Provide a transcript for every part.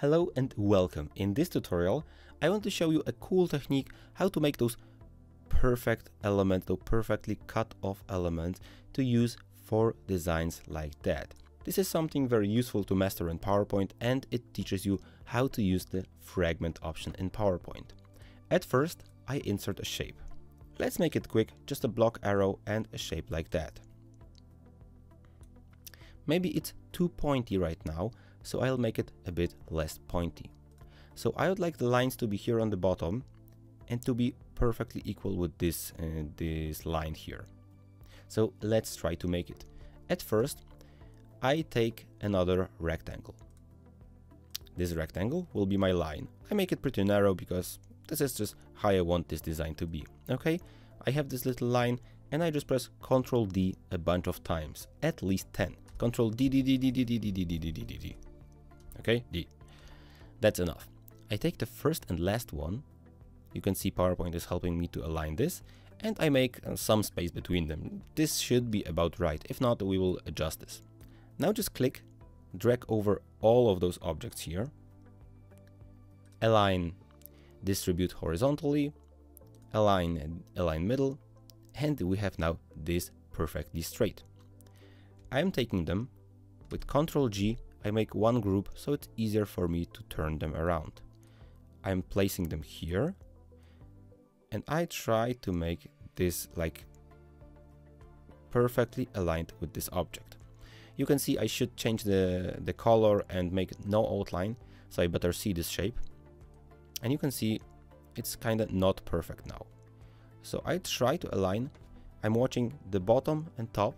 Hello and welcome. In this tutorial, I want to show you a cool technique how to make those perfect elements, those perfectly cut off elements to use for designs like that. This is something very useful to master in PowerPoint and it teaches you how to use the fragment option in PowerPoint. At first, I insert a shape. Let's make it quick, just a block arrow and a shape like that. Maybe it's too pointy right now, so I'll make it a bit less pointy. So I would like the lines to be here on the bottom and to be perfectly equal with this, uh, this line here. So let's try to make it. At first, I take another rectangle. This rectangle will be my line. I make it pretty narrow because this is just how I want this design to be. Okay, I have this little line and I just press Ctrl D a bunch of times, at least 10. Ctrl D D D D D D D D D D D D D okay, D. That's enough. I take the first and last one, you can see PowerPoint is helping me to align this, and I make uh, some space between them. This should be about right, if not we will adjust this. Now just click, drag over all of those objects here, align, distribute horizontally, align, align middle, and we have now this perfectly straight. I am taking them with Ctrl G I make one group so it's easier for me to turn them around. I'm placing them here and I try to make this like perfectly aligned with this object. You can see I should change the, the color and make no outline so I better see this shape. And you can see it's kind of not perfect now. So I try to align. I'm watching the bottom and top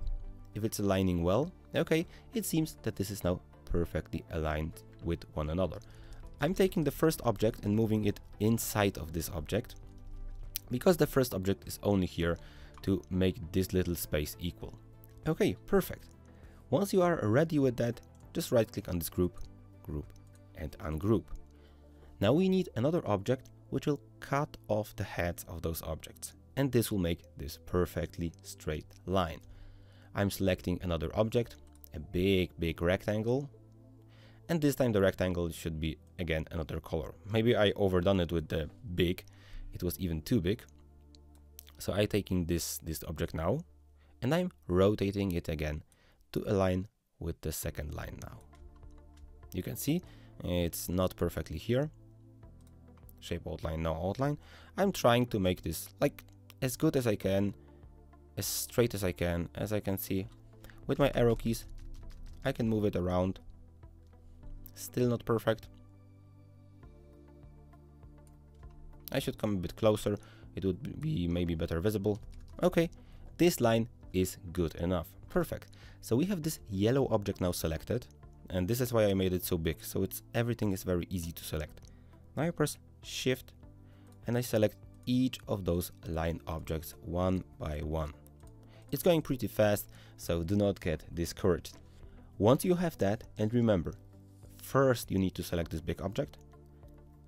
if it's aligning well. Okay, it seems that this is now perfectly aligned with one another. I'm taking the first object and moving it inside of this object because the first object is only here to make this little space equal. Okay, perfect. Once you are ready with that, just right click on this group, group and ungroup. Now we need another object which will cut off the heads of those objects and this will make this perfectly straight line. I'm selecting another object, a big big rectangle and this time the rectangle should be again another color. Maybe I overdone it with the big, it was even too big. So I'm taking this, this object now and I'm rotating it again to align with the second line now. You can see it's not perfectly here. Shape outline, no outline. I'm trying to make this like as good as I can, as straight as I can, as I can see. With my arrow keys, I can move it around Still not perfect. I should come a bit closer. It would be maybe better visible. Okay, this line is good enough. Perfect. So we have this yellow object now selected. And this is why I made it so big. So it's everything is very easy to select. Now I press shift and I select each of those line objects one by one. It's going pretty fast, so do not get discouraged. Once you have that, and remember, first you need to select this big object,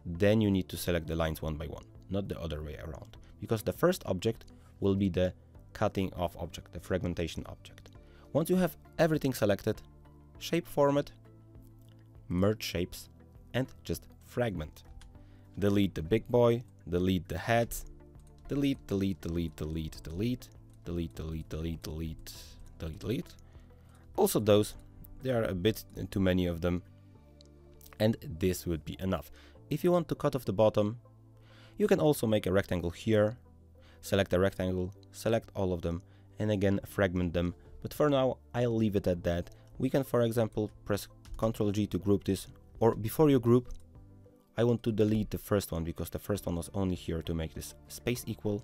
then you need to select the lines one by one, not the other way around. Because the first object will be the cutting off object, the fragmentation object. Once you have everything selected, shape format, merge shapes, and just fragment. Delete the big boy, delete the heads, delete, delete, delete, delete, delete, delete, delete, delete, delete, delete, delete. Also those, there are a bit too many of them, and this would be enough. If you want to cut off the bottom, you can also make a rectangle here, select a rectangle, select all of them, and again fragment them. But for now, I'll leave it at that. We can, for example, press Ctrl G to group this, or before you group, I want to delete the first one because the first one was only here to make this space equal.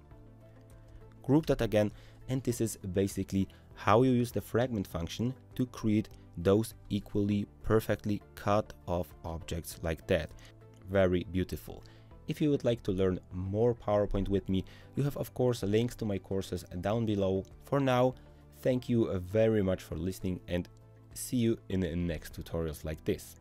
Group that again, and this is basically how you use the fragment function to create those equally perfectly cut off objects like that. Very beautiful. If you would like to learn more PowerPoint with me, you have of course links to my courses down below. For now, thank you very much for listening and see you in the next tutorials like this.